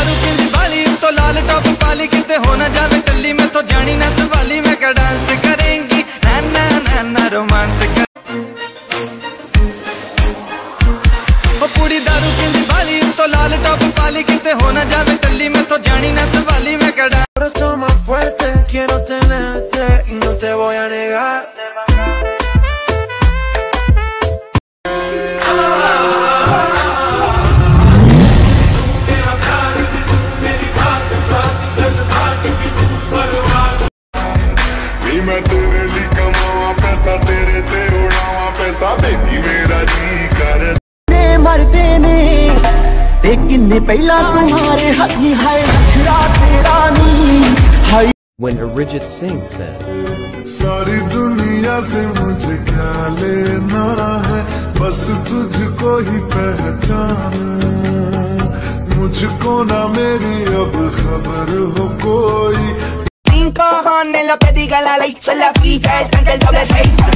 ਦਾਰੂ ਪੀਂਦੀ ਵਾਲੀ ਉਤੋਂ ਲਾਲ ਟਾਪ ਪਾਲੀ ਕਿਤੇ ਹੋ ਨਾ ਜਾਵੇ ਟੱਲੀ ਮੈਂ ਤੋਂ ਜਾਣੀ ਨਾ ਸਵਾਲੀ ਮੈਂ ਕਾ ਡਾਂਸ ਕਰੇਂਗੀ ਨਾ ਨਾ ਨਾ ਨਾ ਰੋਮਾਂਸ ਕਰ ਉਹ ਪੂਰੀ ਦਾਰੂ ਪੀਂਦੀ ਵਾਲੀ ਉਤੋਂ ਲਾਲ ਟਾਪ ਪਾਲੀ ਕਿਤੇ ਹੋ ਨਾ ਜਾਵੇ ਟੱਲੀ ਮੈਂ ਤੋਂ ਜਾਣੀ ਨਾ ਸਵਾਲੀ ਮੈਂ ਕਾ dance Pero más fuerte, quiero tenerte y no te voy a negar. ਉਡਾਵਾਂ ਪੈਸਾ ਬੇਬੀ ਮੇਰਾ ਜੀ ਕਰ ਨੇ ਮਰਦੇ ਨੇ ਤੇ ਕਿੰਨੇ ਪਹਿਲਾਂ ਤੁਹਾਰੇ ਹੱਥੀ ਹਾਏ ਨਖਰਾ ਤੇਰਾ ਨੀ ਹਾਏ When Arijit Singh said, सारी दुनिया से मुझे क्या लेना है बस तुझको ही पहचान मुझको ना मेरी अब खबर हो कोई Sin cojones lo que diga la ley Soy la ficha, el tanque, el doble seis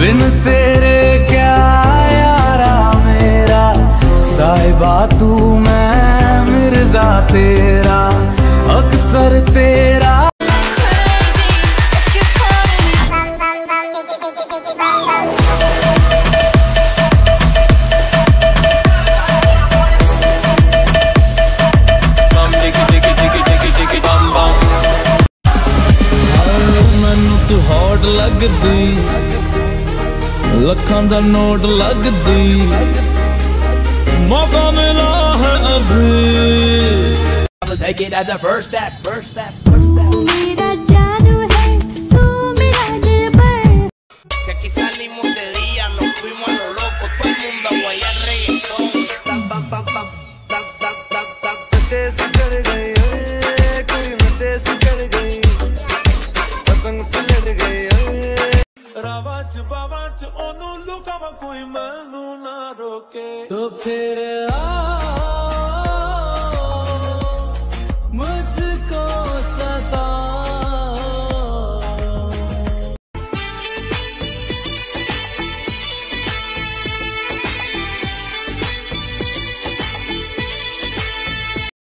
बिन तेरे क्या यारा मेरा साहिबा तू मैं मिर्जा तेरा अक्सर तेरा ਮੈਨੂੰ ਤੂੰ ਹੌਟ ਲੱਗਦੀ ਲੱਖਾਂ ਦਾ ਨੋਟ ਲੱਗਦੀ ਮੌਕਾ ਮਿਲਾ ਹੈ ਅਭੀ मेरा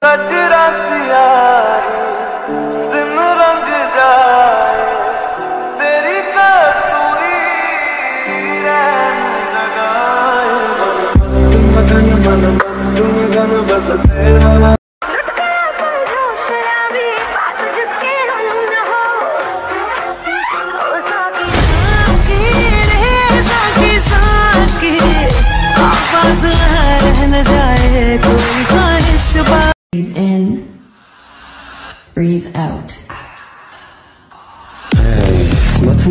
गजरा सियाही दिन रंग जाए तेरी कस्तूरी रैन जगाए मन मस्त मगन बस तेरा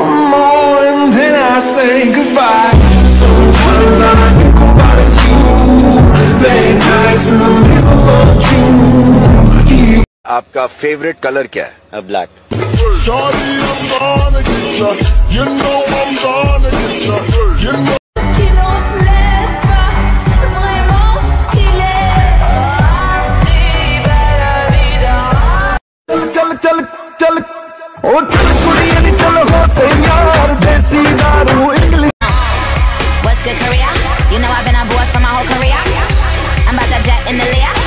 one more and then I say goodbye Sometimes I think about you Late nights in the middle of June आपका फेवरेट कलर क्या है black you know I'm gonna get ya, you know चल चल चल What's good, Korea? You know I've been on boards for my whole career. I'm about to jet in the lair.